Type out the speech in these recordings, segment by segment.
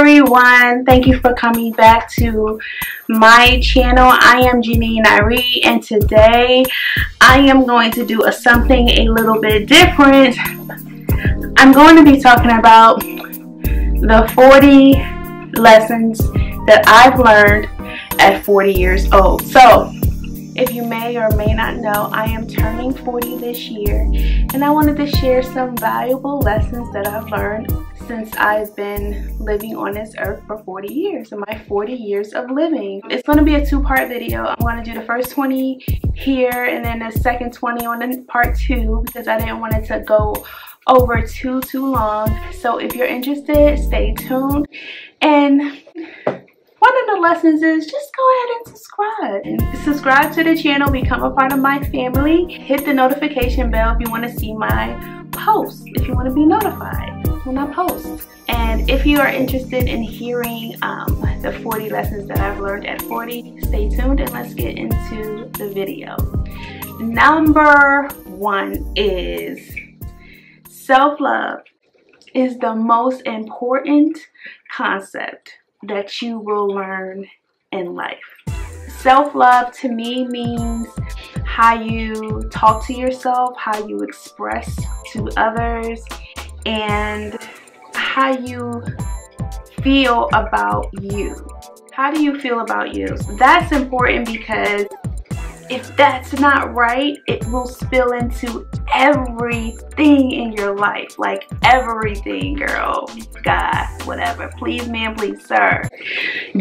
everyone. Thank you for coming back to my channel. I am Jai Nyree and today I am going to do a something a little bit different. I'm going to be talking about the 40 lessons that I've learned at 40 years old. So if you may or may not know, I am turning 40 this year and I wanted to share some valuable lessons that I've learned since I've been living on this earth for 40 years my 40 years of living. It's to be a two-part video. I'm to do the first 20 here and then the second 20 on the part two because I didn't want it to go over too too long so if you're interested stay tuned and one of the lessons is just go ahead and subscribe. And subscribe to the channel, become a part of my family. Hit the notification bell if you want to see my posts, if you want to be notified when I post. And if you are interested in hearing um, the 40 lessons that I've learned at 40, stay tuned and let's get into the video. Number one is self-love is the most important concept that you will learn in life. Self-love to me means how you talk to yourself, how you express to others, and how you feel about you. How do you feel about you? That's important because if that's not right, it will spill into everything in your life. Like everything, girl, God, whatever. Please, man, please, sir.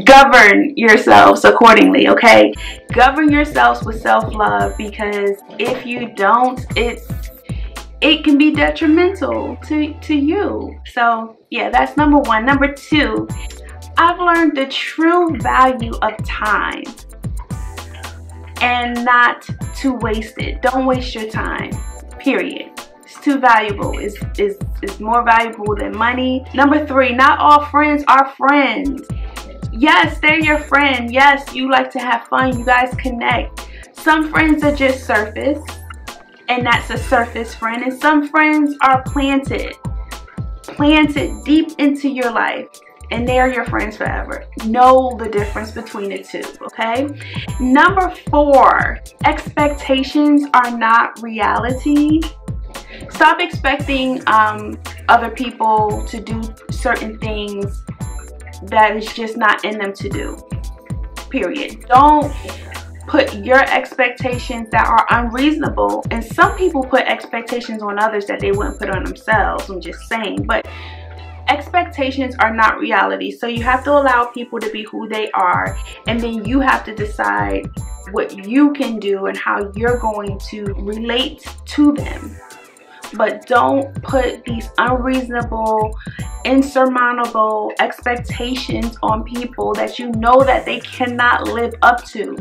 Govern yourselves accordingly, okay? Govern yourselves with self-love because if you don't, it's it can be detrimental to, to you. So yeah, that's number one. Number two, I've learned the true value of time and not to waste it. Don't waste your time, period. It's too valuable. It's, it's, it's more valuable than money. Number three, not all friends are friends. Yes, they're your friend. Yes, you like to have fun. You guys connect. Some friends are just surface, and that's a surface friend. And some friends are planted, planted deep into your life and they are your friends forever. Know the difference between the two, okay? Number four, expectations are not reality. Stop expecting um, other people to do certain things that is just not in them to do, period. Don't put your expectations that are unreasonable and some people put expectations on others that they wouldn't put on themselves i'm just saying but expectations are not reality. So you have to allow people to be who they are and then you have to decide what you can do and how you're going to relate to them. But don't put these unreasonable, insurmountable expectations on people that you know that they cannot live up to.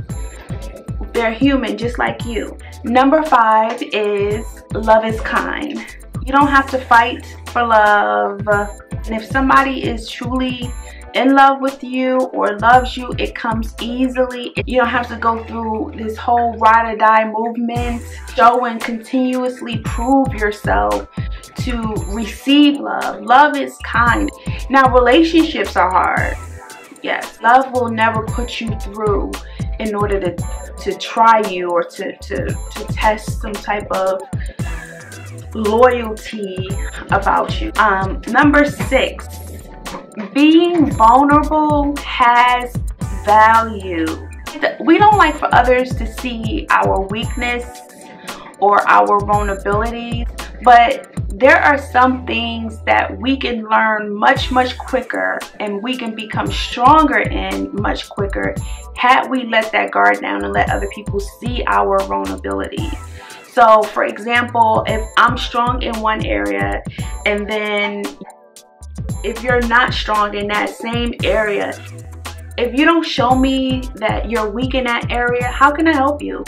They're human just like you. Number five is love is kind. You don't have to fight for love and if somebody is truly in love with you or loves you, it comes easily. You don't have to go through this whole ride or die movement. Show and continuously prove yourself to receive love. Love is kind. Now, relationships are hard. Yes, love will never put you through in order to, to try you or to, to, to test some type of loyalty about you. Um, number six, being vulnerable has value. We don't like for others to see our weakness or our vulnerabilities, but there are some things that we can learn much, much quicker and we can become stronger in much quicker had we let that guard down and let other people see our vulnerabilities. So for example, if I'm strong in one area and then if you're not strong in that same area, if you don't show me that you're weak in that area, how can I help you?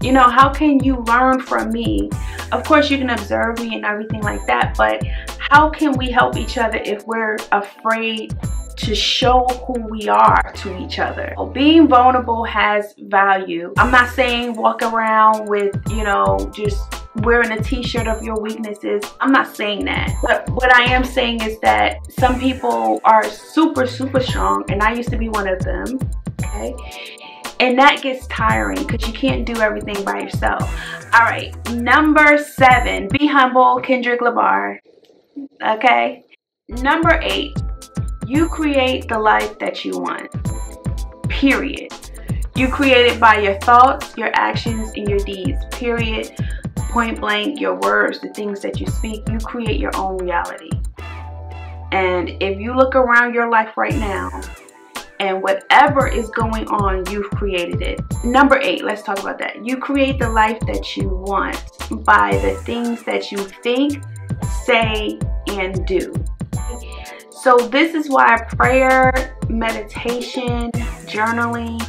You know, how can you learn from me? Of course, you can observe me and everything like that, but how can we help each other if we're afraid to show who we are to each other. Being vulnerable has value. I'm not saying walk around with, you know, just wearing a t-shirt of your weaknesses. I'm not saying that. But what I am saying is that some people are super, super strong and I used to be one of them, okay? And that gets tiring because you can't do everything by yourself. All right, number seven, be humble, Kendrick Lamar, okay? Number eight, you create the life that you want, period. You create it by your thoughts, your actions, and your deeds, period point blank, your words, the things that you speak, you create your own reality. And if you look around your life right now, and whatever is going on, you've created it. Number eight, let's talk about that. You create the life that you want by the things that you think, say, and do. So, this is why prayer, meditation, journaling,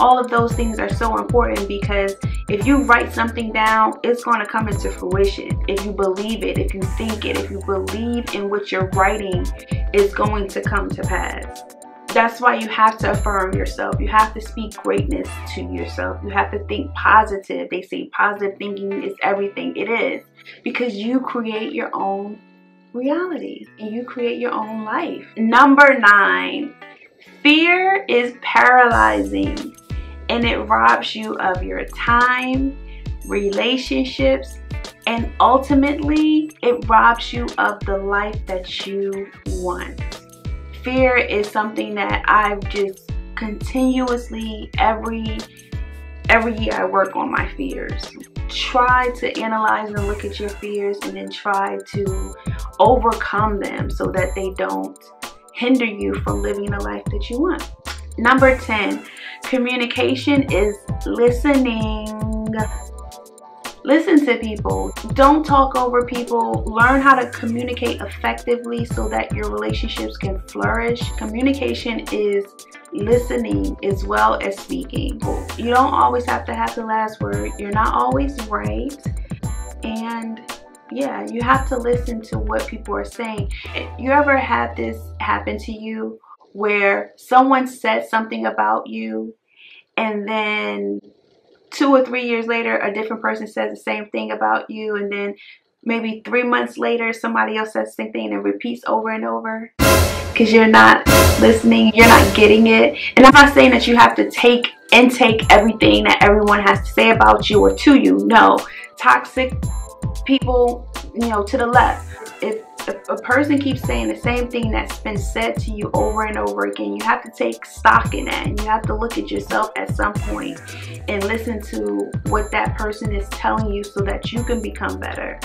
all of those things are so important because if you write something down, it's going to come into fruition. If you believe it, if you think it, if you believe in what you're writing, it's going to come to pass. That's why you have to affirm yourself. You have to speak greatness to yourself. You have to think positive. They say positive thinking is everything. It is because you create your own reality and you create your own life. Number nine, fear is paralyzing and it robs you of your time, relationships, and ultimately it robs you of the life that you want. Fear is something that I've just continuously every every year I work on my fears. Try to analyze and look at your fears and then try to overcome them so that they don't hinder you from living the life that you want. Number 10, communication is listening. Listen to people. Don't talk over people. Learn how to communicate effectively so that your relationships can flourish. Communication is listening as well as speaking. You don't always have to have the last word. You're not always right. And yeah, you have to listen to what people are saying. You ever had this happen to you where someone said something about you and then two or three years later a different person says the same thing about you and then maybe three months later somebody else says the same thing and repeats over and over? Because you're not listening you're not getting it. And i'm not saying that you have to take and take everything that everyone has to say about you or to you. No. Toxic people you know to the left if a person keeps saying the same thing that's been said to you over and over again, you have to take stock in that and you have to look at yourself at some point and listen to what that person is telling you so that you can become better.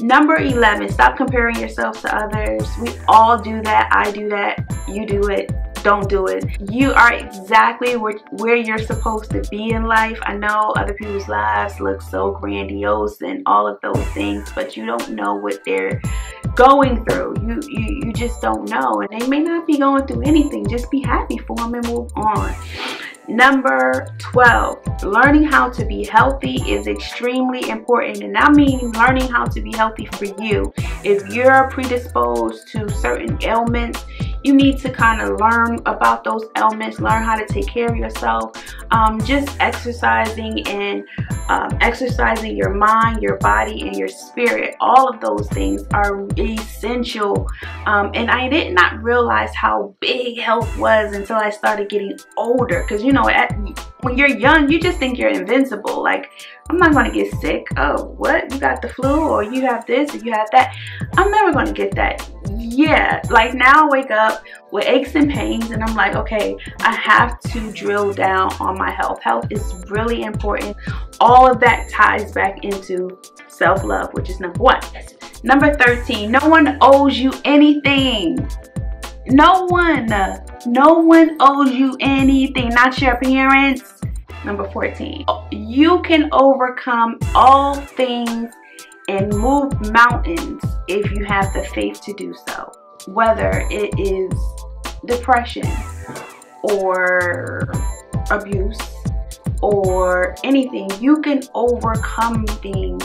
Number 11, stop comparing yourself to others. We all do that. I do that. You do it don't do it. You are exactly where, where you're supposed to be in life. I know other people's lives look so grandiose and all of those things, but you don't know what they're going through. You, you, you just don't know. And they may not be going through anything. Just be happy for them and move on. Number 12, learning how to be healthy is extremely important. And I mean learning how to be healthy for you. If you're predisposed to certain ailments, you need to kind of learn about those elements, learn how to take care of yourself. Um, just exercising and um, exercising your mind, your body, and your spirit. All of those things are essential. Um, and I did not realize how big health was until I started getting older. Because, you know, at, when you're young, you just think you're invincible. Like, I'm not to get sick. Oh, what? You got the flu or you have this or you have that. I'm never to get that. Yeah, like now I wake up with aches and pains and I'm like, okay, I have to drill down on my health. Health is really important. All of that ties back into self-love, which is number one. Number 13, no one owes you anything. No one, no one owes you anything, not your parents, Number 14, you can overcome all things and move mountains if you have the faith to do so. Whether it is depression or abuse or anything, you can overcome things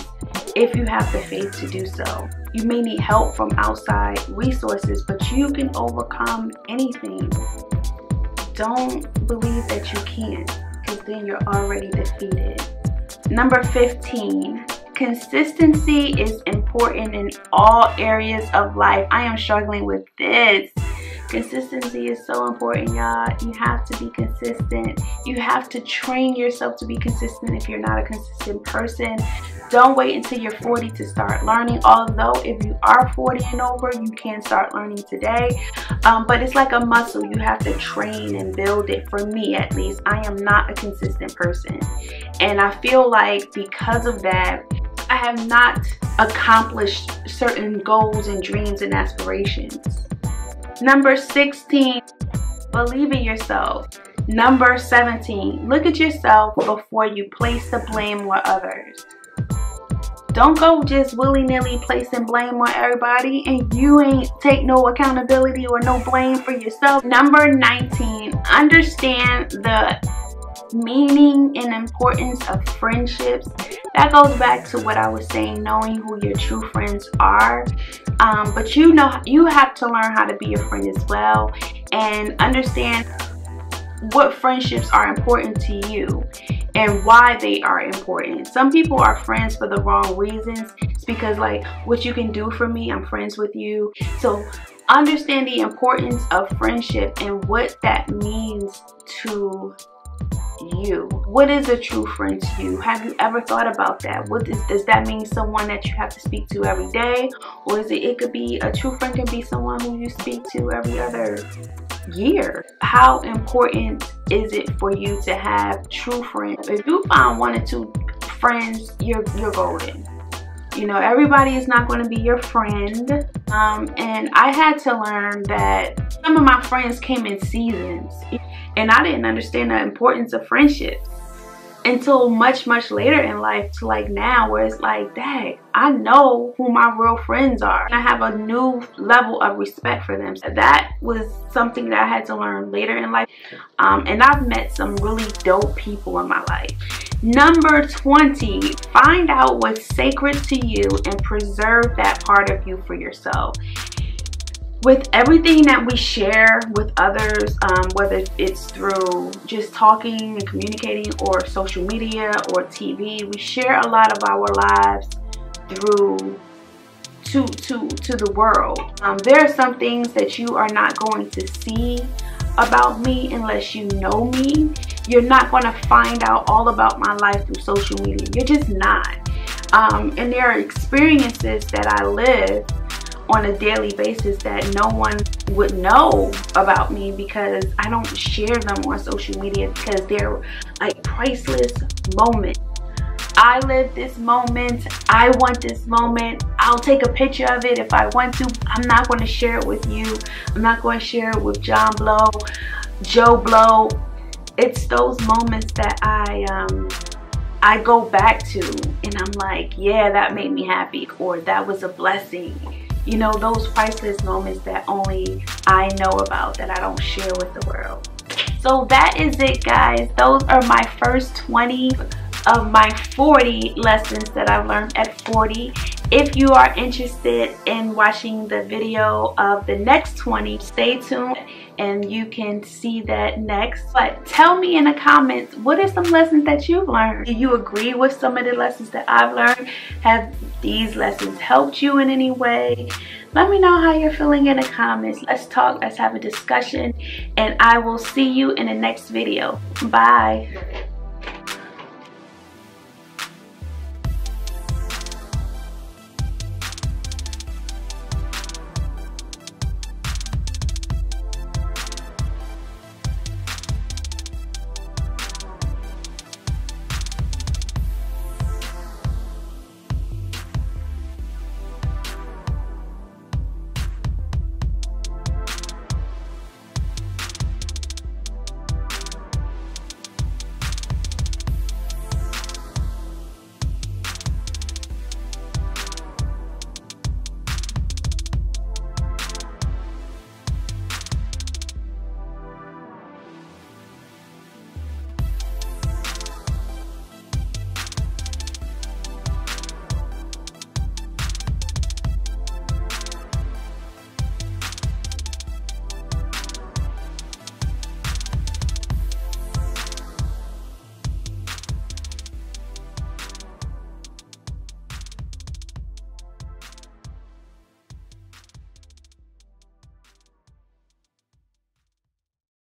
if you have the faith to do so. You may need help from outside resources, but you can overcome anything. Don't believe that you can't, because then you're already defeated. Number 15, consistency is important in all areas of life. I am struggling with this. Consistency is so important, y'all. You have to be consistent. You have to train yourself to be consistent if you're not a consistent person. Don't wait until you're 40 to start learning. Although if you are 40 and over, you can start learning today. Um, but it's like a muscle. You have to train and build it. For me, at least, I am not a consistent person. And I feel like because of that, I have not accomplished certain goals and dreams and aspirations. Number 16, believe in yourself. Number 17, look at yourself before you place the blame on others. Don't go just willy-nilly placing blame on everybody and you ain't take no accountability or no blame for yourself. Number 19, understand the meaning and importance of friendships. That goes back to what i was saying knowing who your true friends are. Um, but you know you have to learn how to be a friend as well and understand what friendships are important to you and why they are important. Some people are friends for the wrong reasons. It's because like what you can do for me, I'm friends with you. So understand the importance of friendship and what that means to you? What is a true friend to you? Have you ever thought about that? What is, does that mean someone that you have to speak to every day? Or is it, it could be, a true friend can be someone who you speak to every other year. How important is it for you to have true friends? If you find one or two friends, you're, you're golden. You know, everybody is not going to be your friend. Um, and I had to learn that some of my friends came in seasons. And I didn't understand the importance of friendships until much, much later in life to like now where it's like, dang, I know who my real friends are. And I have a new level of respect for them. So that was something that I had to learn later in life. Um, and I've met some really dope people in my life. Number 20, find out what's sacred to you and preserve that part of you for yourself with everything that we share with others, um, whether it's through just talking and communicating or social media or TV, we share a lot of our lives through to to to the world. Um, there are some things that you are not going to see about me unless you know me. You're not going to find out all about my life through social media. You're just not. Um, and there are experiences that I live on a daily basis that no one would know about me because I don't share them on social media because they're like priceless moments. I live this moment. I want this moment. I'll take a picture of it if I want to. I'm not going to share it with you. I'm not going to share it with John Blow, Joe Blow. It's those moments that I um I go back to and I'm like, yeah, that made me happy or that was a blessing you know, those priceless moments that only I know about that I don't share with the world. So that is it guys. Those are my first 20 of my 40 lessons that I've learned at 40. If you are interested in watching the video of the next 20, stay tuned and you can see that next. But tell me in the comments, what are some lessons that you've learned? Do you agree with some of the lessons that I've learned? Have these lessons helped you in any way? Let me know how you're feeling in the comments. Let's talk, let's have a discussion, and I will see you in the next video. Bye.